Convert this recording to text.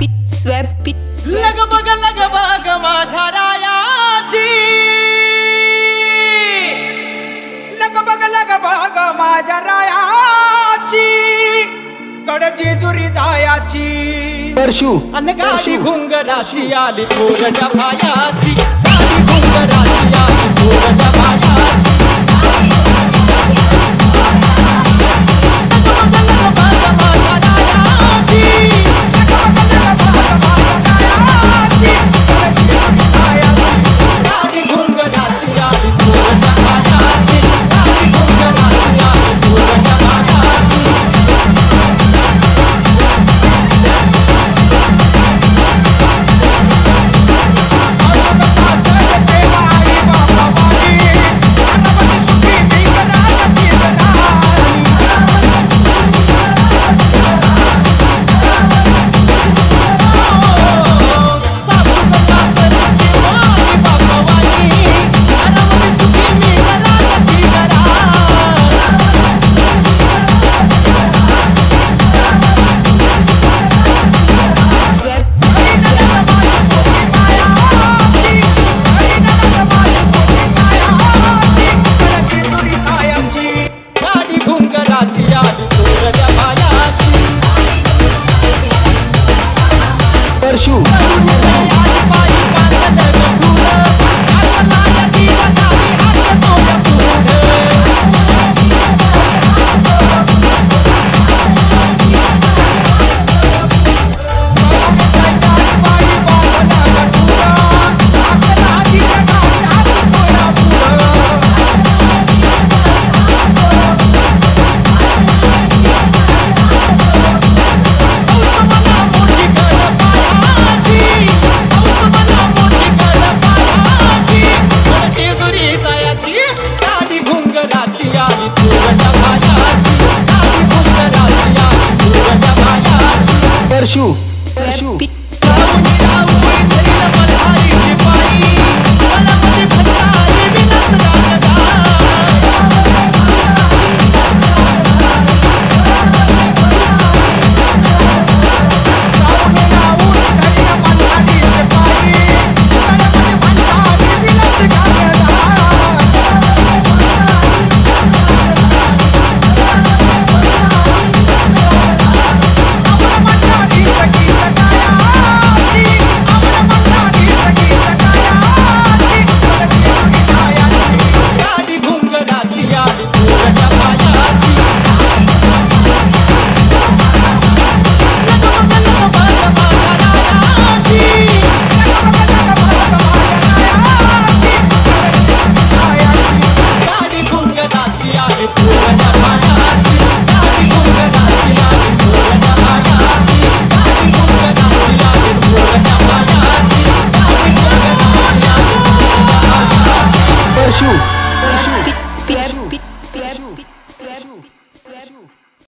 Sweppy, लग bug लग bug माझ्या रायाची लग बग लग बग माझ्या जेजुरी जायाची परशू अन गाडी घुंगराची आली थोरच्या भायाची गाडी घुंगराची आली। परशू आली Swerve, swerve, swerve, you.